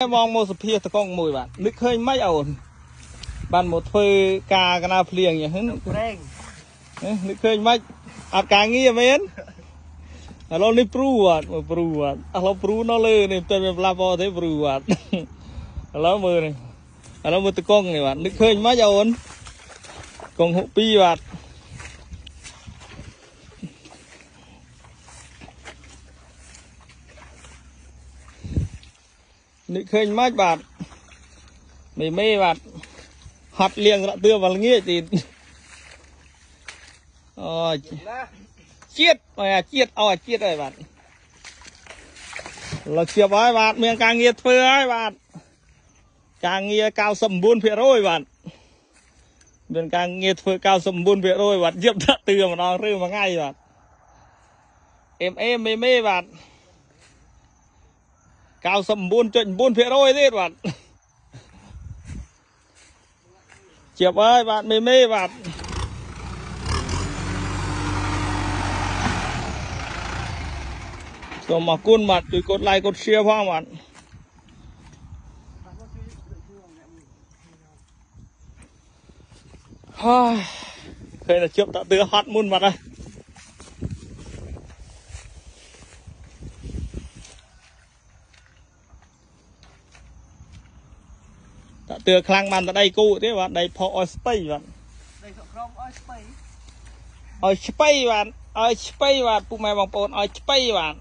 មងមកសភាតកងមួយបាទនឹកឃើញមិនអូនបានមកធ្វើការកណាភ្លៀងយ៉ាងហ្នឹងប្រេងនឹកឃើញមិនអត់ការងារមែនឥឡូវនេះព្រូអត់មកព្រូអត់ឥឡូវព្រូនៅលើនេះតែវាប្លាប់អត់ទេព្រូអត់ឥឡូវមើលនេះឥឡូវមើលតកងនេះបាទនឹកឃើញមិនអូនកងហុពីរបាទ នឹកឃើញមិនបាទមេមេបាទហត់លៀងរកទឿវល់ងាយទីអូយណាជាតិមកអាជាតិអោអាជាតិហើយបាទលោកជាបហើយបាទមានការងារធ្វើហើយបាទការងារ99%បាទមានការងារធ្វើ99%បាទយប់ដាក់ទឿម្ដងឬមួយថ្ងៃបាទអេមអេមេមេបាទ 99.9%ទៀតបាទជាបហើយបាទមេមេបាទសូមអរគុណបាទជួយកด like កด share ផងបាទហើយឃើញតែជប់ ទឿហត់មុនបាទហើយតាក់ទឿខ្លាំងបានតែដៃគូទេបាទដៃផកអស់ស្ពៃបាទដៃក្រមអស់ស្បៃឲ្យស្ពៃបាទឲ្យស្ពៃបាទពុកម៉ែបងប្អូនឲ្យស្ពៃបាទ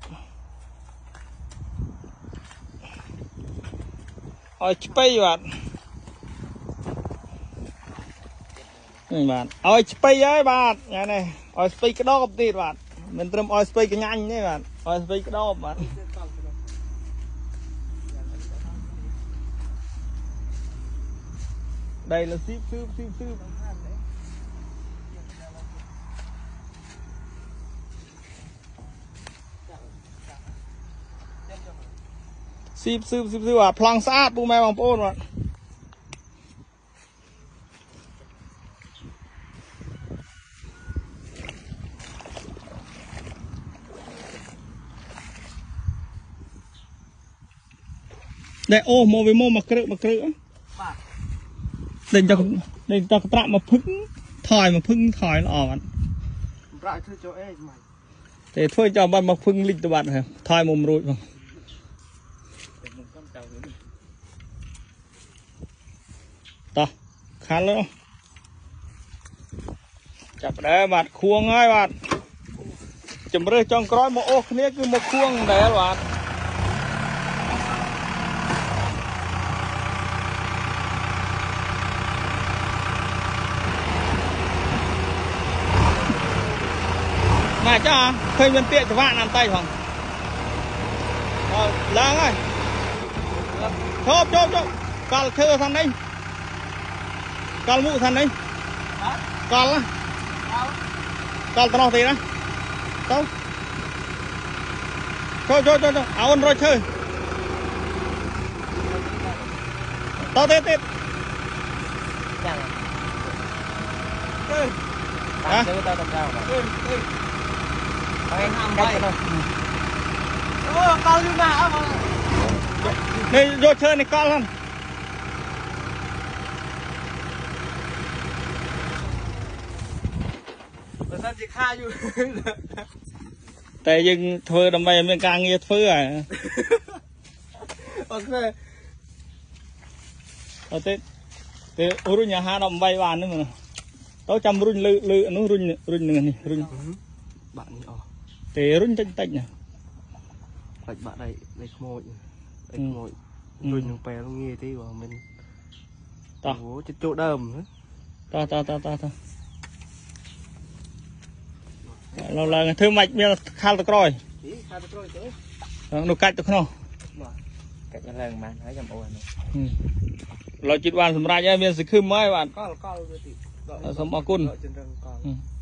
ឲ្យស្ពៃបាទនេះបាទឲ្យស្ពៃហើយបាទយ៉ាងនេះឲ្យស្ពៃក្តោបទៀតបាទមិនត្រឹមឲ្យស្ពៃកញ្ញាញ់ទេបាទឲ្យស្ពៃក្តោបបាទ ដៃលស៊ីបស៊ឺបស៊ឺបស៊ឺបស៊ីបស៊ឺបស៊ឺបស៊ឺបអាប្លង់ស្អាតពុកម៉ែបងប្អូនបាទដែលអូមកវាមកមកក្រឹកមកក្រឹកបាទ ដេញចកដេញចកត្រាក់មកភឹងថយមកភឹងថយល្អបាទប្រាក់ធ្វើចូលអេមិនតែធ្វើចាំបាត់មកភឹងលិចទៅបាត់ហើយថយមករួចបងតោះខានលើចាប់ដែរបាទខួងហើយបាទជំរឿសចុងក្រោយមកអូសគ្នាគឺមកខួងដែរបាទណាចាឃើញមានពាក្យច្បាក់ណាំតៃ ផងអើឡើងហើយឈប់ឈប់ឈប់កលឈើខាងនេះកលមុខខាងនេះបាទកលណាអោកលត្នោះទៀតណាទៅចូលចូលចូល អោនរត់ឈើទៅទៀតទៀតចាំអឺតាមទៅទៅតាមអឺអឺហើយហាំបាយអូកោយណាអើនេះយកឈើនេះកលហ្នឹងបើសិនជាខាយូរតែយើងធ្វើដើម្បីឲ្យមានការងារធ្វើហើយអូខេអត់ទេទេរុញអាហារ18បានហ្នឹងមើលទៅចាំរុញលើលើនោះរុញរុញនឹងនេះរុញបាក់នេះអស់ ទេរុញតិចតិចណាបាច់បាក់ដៃដៃខ្មោចដៃអឺខ្មោចរុញនឹងពេលងាយទេបើមិនតោះអូចិត្តចូលដើមតោះតោះតោះតោះតោះឡឡើងធ្វើម៉េចមានខាល់ទៅក្រោយហីខាទៅក្រោយទៅនោះកាច់ទៅក្នុងកាច់ឡើងបានហើយចាំអូនឡើយចិត្តបានសម្រាប់ហើយមានសង្ឃឹមហើយបាទកលកលទៅទីសូមអរគុណចិនរឹងកលហឹម